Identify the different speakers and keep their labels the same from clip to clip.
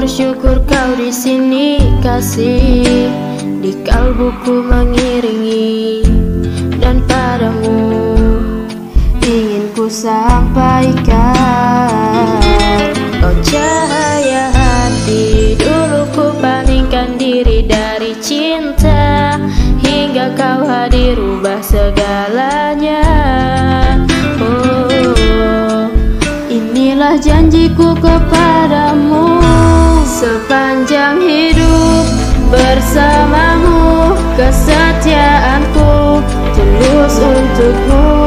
Speaker 1: bersyukur kau di sini kasih. Di kalbuku mengiringi dan padamu ingin ku sampaikan. Kau cahaya hati dulu ku palingkan diri dari cinta hingga kau hadir ubah segalanya. Oh inilah janjiku kepadamu sepanjang hidup bersamamu kesetiaanku tulus untukmu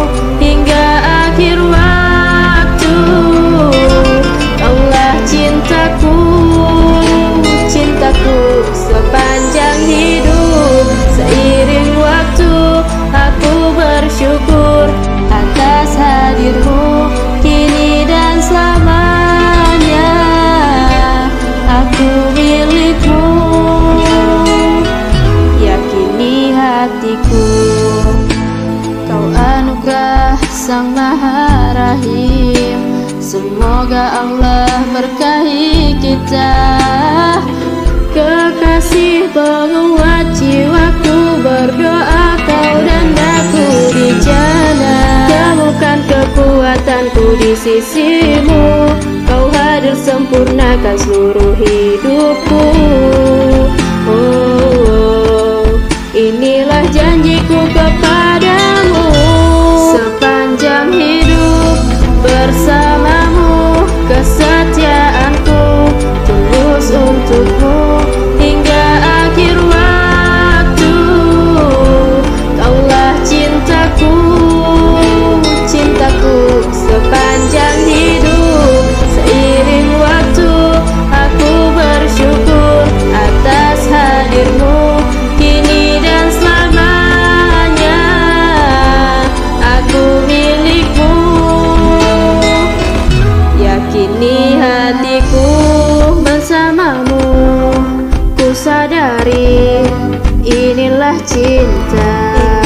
Speaker 1: anugerah sang maha rahim. Semoga Allah berkahi kita. Kekasih penguat jiwaku berdoa kau dan aku di jana temukan kekuatanku di sisimu. Kau hadir sempurnakan seluruh hidupku cinta.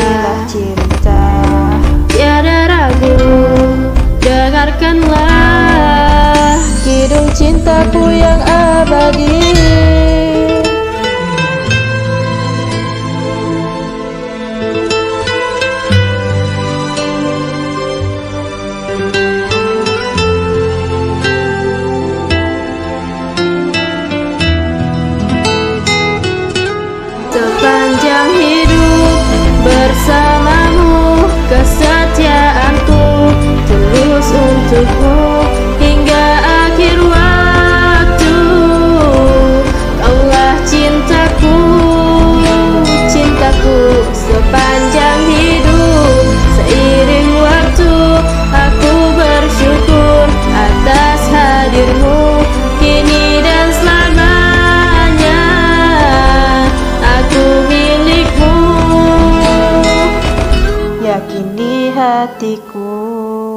Speaker 1: Inilah cinta. Tiada ragu dengarkanlah. Kidung cintaku yang abadi hatiku.